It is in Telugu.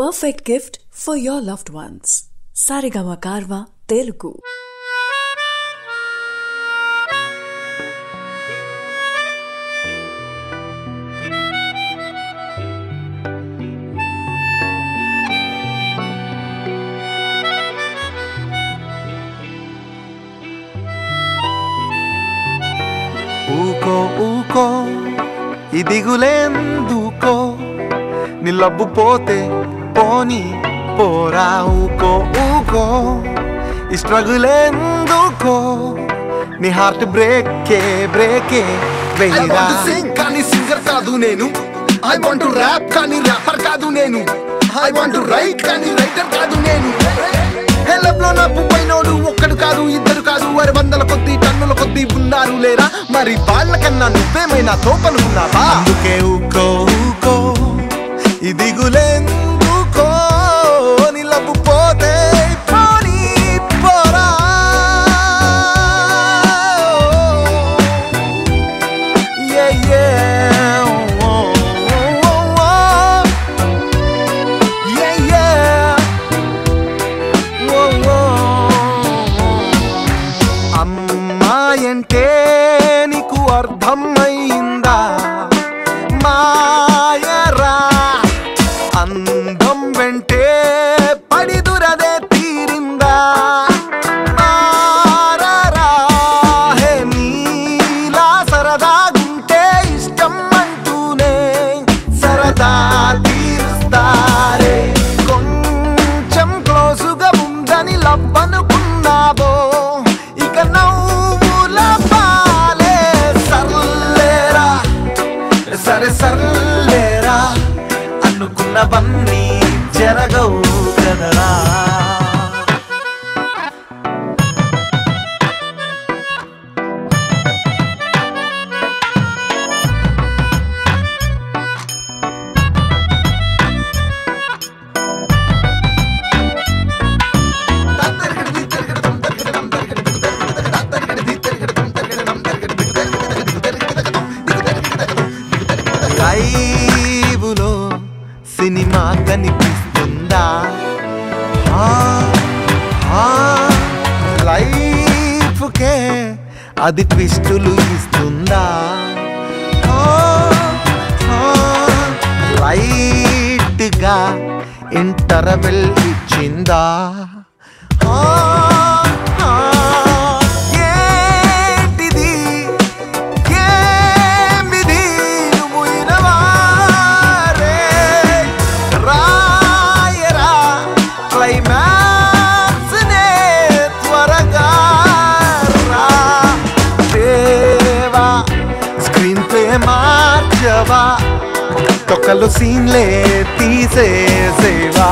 Perfect gift for your loved ones Saregama Carvaan Telugu ఇదిగులేందుకో. నీ లబ్బు పోతే పోని పోరా ఊకో. ఊకో ఈ స్ట్రగుల్ ఎందుకో? నీ హార్ట్ బ్రేకే బ్రేకే. I వెయ్యిరా కానీ సింగర్ కాదు నేను. ఐ వాంట్ ర్యాప్ కానీ ర్యాపర్ కాదు నేను. ఐ వాంట్ రైట్ కానీ రైటర్ కాదు నేను. హెలప్లో నా పువ్వైనోడు ఒక్కడు కాదు ఇద్దరు కాదు. వారి వందల కొద్ది టన్నుల కొద్ది ఉన్నారు లేరా? మరి వాళ్ళకన్నా నువ్వేమైనా తోపనుకున్నావా? అందుకే ఊకో దిగులేందుకో నీకు అర్థమైందా మాయరా అందం వెంటే పడి జరగవన్నీ జరగవు కదరా. లైవ్లో సినిమా కనిపిస్తుందా? లైఫ్కే అది ట్విస్టులు ఇస్తుందా? లైట్గా ఇంటర్వెల్ ఇచ్చిందా? క్లైమాక్స్ నే త్వరగా దేవా స్క్రీన్ ప్లే మార్చవా? తొక్కలు సీన్లే తీసేసేవా?